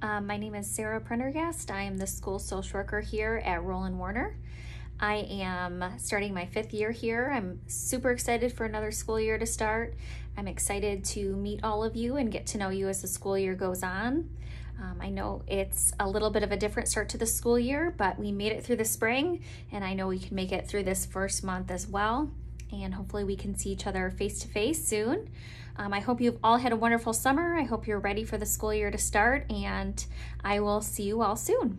Um, my name is Sarah Prendergast. I am the school social worker here at Rolland Warner. I am starting my fifth year here. I'm super excited for another school year to start. I'm excited to meet all of you and get to know you as the school year goes on. Um, I know it's a little bit of a different start to the school year, but we made it through the spring and I know we can make it through this first month as well. And hopefully we can see each other face to face soon. Um, I hope you've all had a wonderful summer. I hope you're ready for the school year to start and I will see you all soon.